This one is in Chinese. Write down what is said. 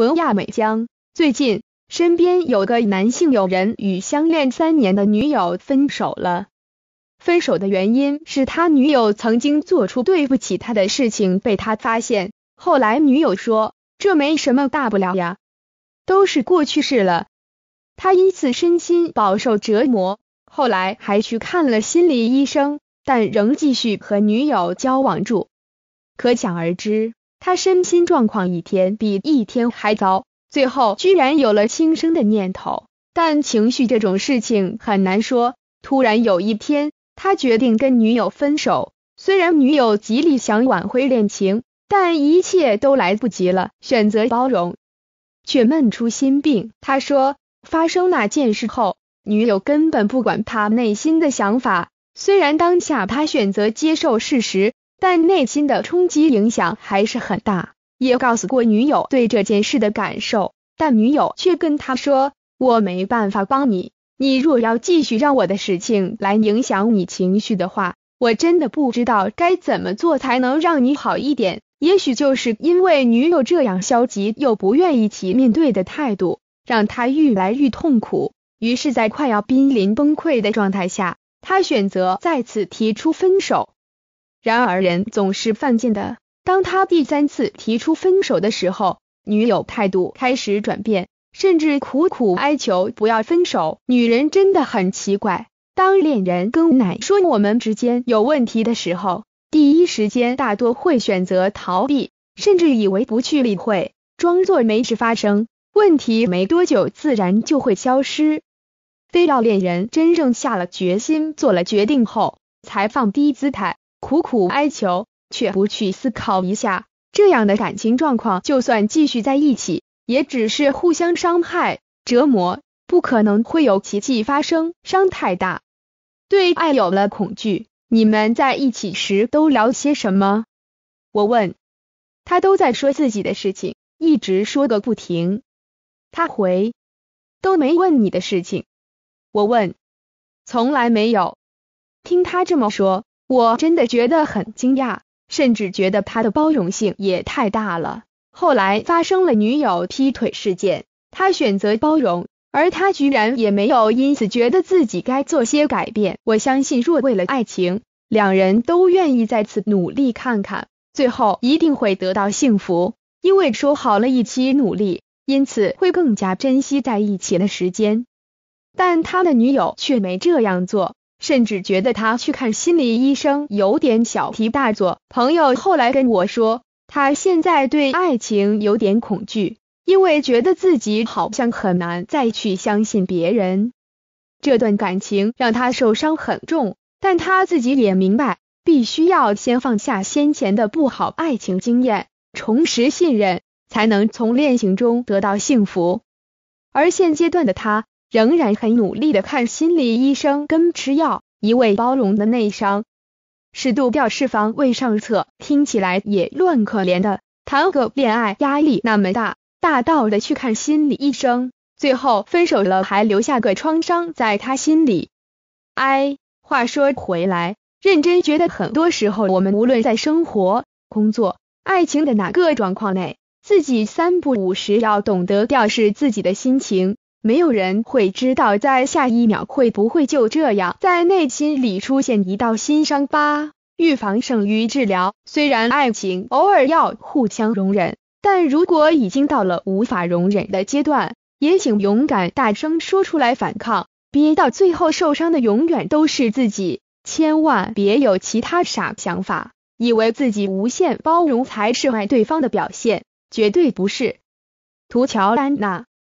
文亚美江，最近身边有个男性友人与相恋三年的女友分手了。分手的原因是他女友曾经做出对不起他的事情被他发现，后来女友说这没什么大不了呀，都是过去式了。他因此身心饱受折磨，后来还去看了心理医生，但仍继续和女友交往住。可想而知。他身心状况一天比一天还糟，最后居然有了轻生的念头。但情绪这种事情很难说。突然有一天，他决定跟女友分手。虽然女友极力想挽回恋情，但一切都来不及了。选择包容，却闷出心病。他说，发生那件事后，女友根本不管他内心的想法。虽然当下他选择接受事实。但内心的冲击影响还是很大，也告诉过女友对这件事的感受，但女友却跟他说：“我没办法帮你，你若要继续让我的事情来影响你情绪的话，我真的不知道该怎么做才能让你好一点。”也许就是因为女友这样消极又不愿意起面对的态度，让他愈来愈痛苦。于是，在快要濒临崩溃的状态下，他选择再次提出分手。然而人总是犯贱的，当他第三次提出分手的时候，女友态度开始转变，甚至苦苦哀求不要分手。女人真的很奇怪，当恋人跟奶说我们之间有问题的时候，第一时间大多会选择逃避，甚至以为不去理会，装作没事发生，问题没多久自然就会消失。非要恋人真正下了决心，做了决定后，才放低姿态。苦苦哀求，却不去思考一下，这样的感情状况，就算继续在一起，也只是互相伤害、折磨，不可能会有奇迹发生。伤太大，对爱有了恐惧。你们在一起时都聊些什么？我问。他都在说自己的事情，一直说个不停。他回。都没问你的事情。我问。从来没有。听他这么说。我真的觉得很惊讶，甚至觉得他的包容性也太大了。后来发生了女友劈腿事件，他选择包容，而他居然也没有因此觉得自己该做些改变。我相信，若为了爱情，两人都愿意再次努力看看，最后一定会得到幸福。因为说好了一起努力，因此会更加珍惜在一起的时间。但他的女友却没这样做。甚至觉得他去看心理医生有点小题大做。朋友后来跟我说，他现在对爱情有点恐惧，因为觉得自己好像很难再去相信别人。这段感情让他受伤很重，但他自己也明白，必须要先放下先前的不好爱情经验，重拾信任，才能从恋情中得到幸福。而现阶段的他。仍然很努力的看心理医生跟吃药，一味包容的内伤，适度调释防卫上策，听起来也乱可怜的。谈个恋爱压力那么大，大到的去看心理医生，最后分手了还留下个创伤在他心里。哎，话说回来，认真觉得很多时候我们无论在生活、工作、爱情的哪个状况内，自己三不五时要懂得调试自己的心情。没有人会知道，在下一秒会不会就这样在内心里出现一道新伤疤。预防胜于治疗。虽然爱情偶尔要互相容忍，但如果已经到了无法容忍的阶段，也请勇敢大声说出来反抗。憋到最后受伤的永远都是自己，千万别有其他傻想法，以为自己无限包容才是爱对方的表现，绝对不是。图乔安娜。